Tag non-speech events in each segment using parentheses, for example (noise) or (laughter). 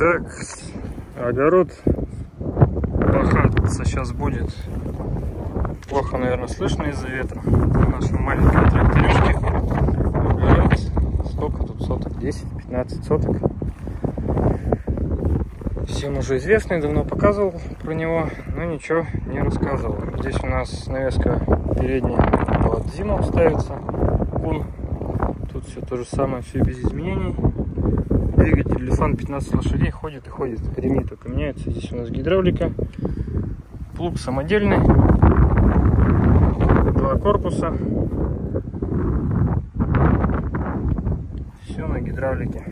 Так, огород пахаться сейчас будет. Плохо, наверное, слышно из-за ветра. На нашем маленьком тракторишке. Сколько тут соток? 10-15 соток. Всем уже известный, давно показывал про него, но ничего не рассказывал. Здесь у нас навеска передняя под зиму ставится. Кун. Тут все то же самое, все без изменений двигатель Лифан 15 лошадей ходит и ходит. Ремни только меняются. Здесь у нас гидравлика. Плуг самодельный. Два корпуса. Все на гидравлике.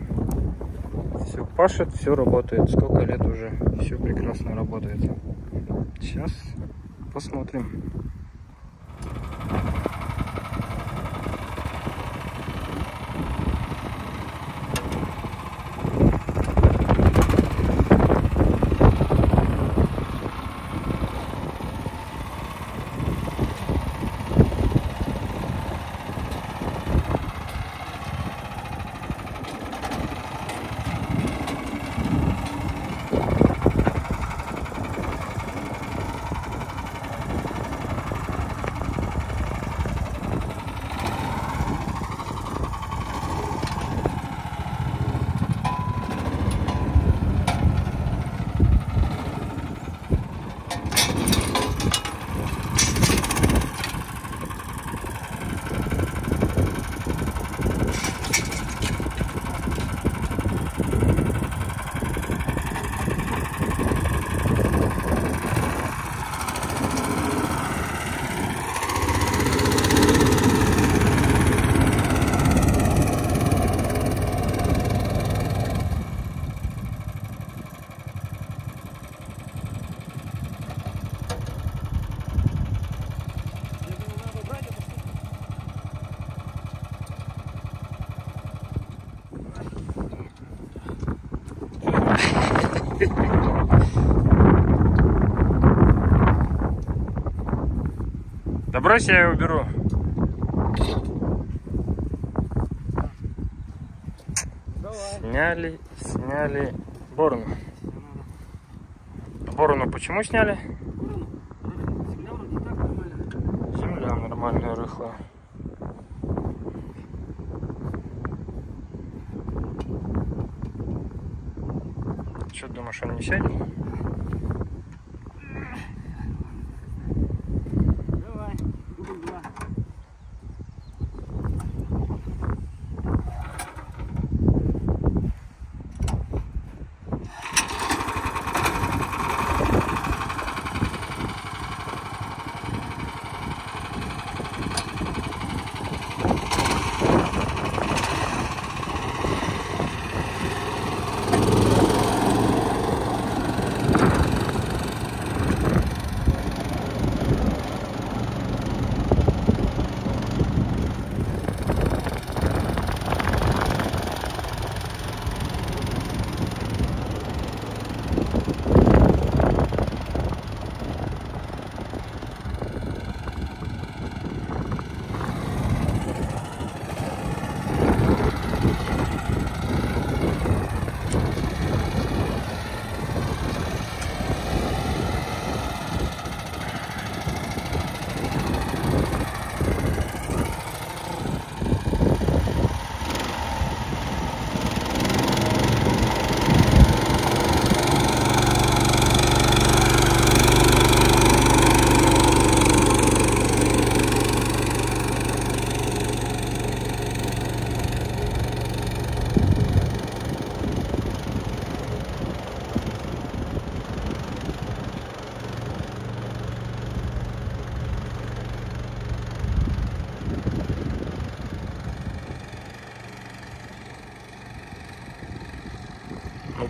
Все пашет, все работает. Сколько лет уже. Все прекрасно работает. Сейчас посмотрим. Да брось, я его беру. Давай. Сняли, сняли борону. Борону почему сняли? Земля нормальная, рыхлая. Что думаешь, он не сядет?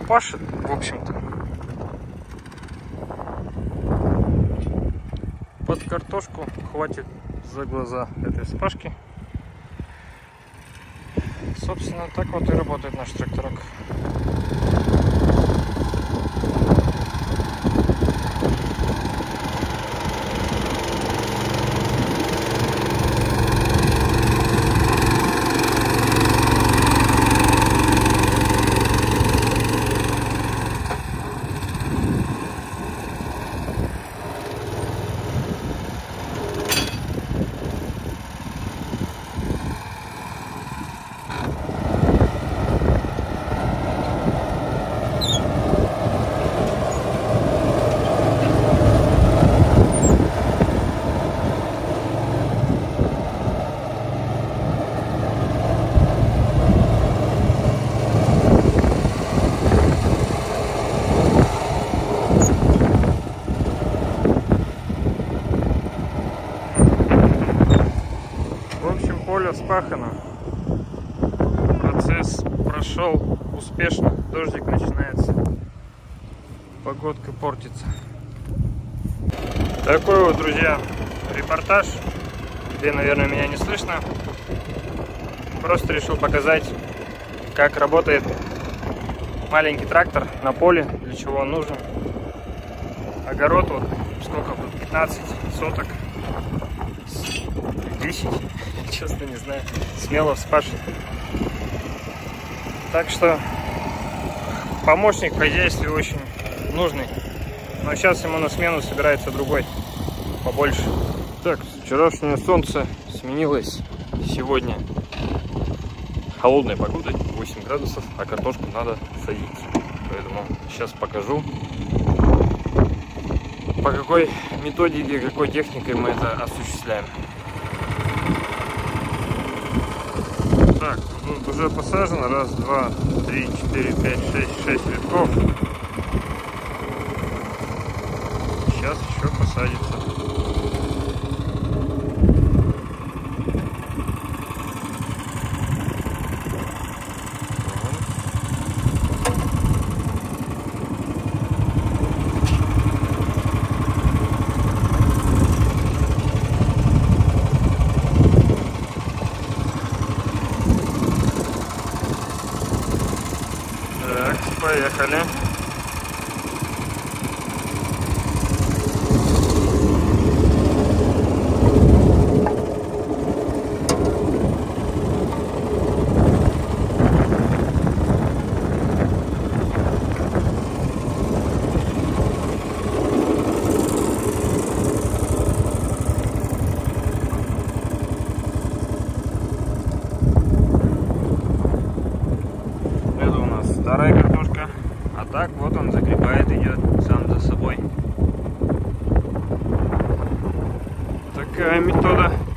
Пашет, в общем-то. Под картошку хватит за глаза этой спашки. Собственно, так вот и работает наш тракторок. Распахано. Процесс прошел успешно. Дождик начинается. Погодка портится. Такой вот, друзья, репортаж. Где, наверное, меня не слышно. Просто решил показать, как работает маленький трактор на поле, для чего он нужен. Огород вот, сколько тут, 15 соток, 10, честно не знаю, смело вспашет. Так что помощник в хозяйстве очень нужный. Но сейчас ему на смену собирается другой, побольше. Так, вчерашнее солнце сменилось сегодня холодной погодой, 8 градусов, а картошку надо садить. Поэтому сейчас покажу, по какой методике, какой техникой мы это осуществляем. Так, уже посажено. Раз, два, три, четыре, пять, шесть, шесть рядков. Сейчас еще посадится. Так, поехали. Это у нас старая картошка. А так вот он загребает, идет сам за собой. Такая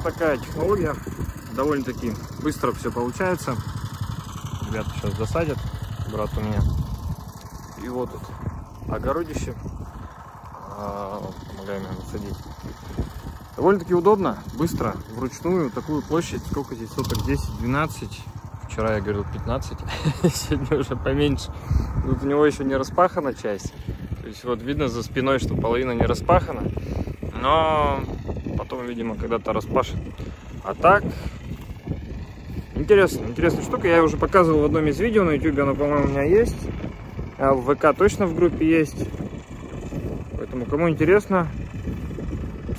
общем-то такая технология. Довольно-таки быстро все получается. Ребята сейчас засадят, брат у меня. И вот тут огородище. А, Помогаем ему насадить. Довольно-таки удобно, быстро, вручную. Такую площадь, сколько здесь соток? 10-12. Вчера я говорил 15, (laughs) сегодня уже поменьше. Тут у него еще не распахана часть. То есть вот видно за спиной, что половина не распахана. Но потом, видимо, когда-то распашет. А так, интересно, интересная штука. Я уже показывал в одном из видео на YouTube, оно, по-моему, у меня есть. А в ВК точно в группе есть. Поэтому, кому интересно,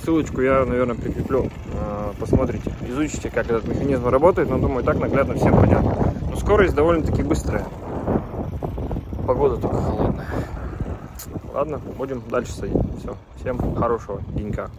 ссылочку я, наверное, прикреплю. А, Посмотрите, изучите, как этот механизм работает. Но, думаю, так наглядно всем понятно. Но скорость довольно-таки быстрая. Погода только холодная. Ладно, будем дальше садить. Все, всем хорошего денька.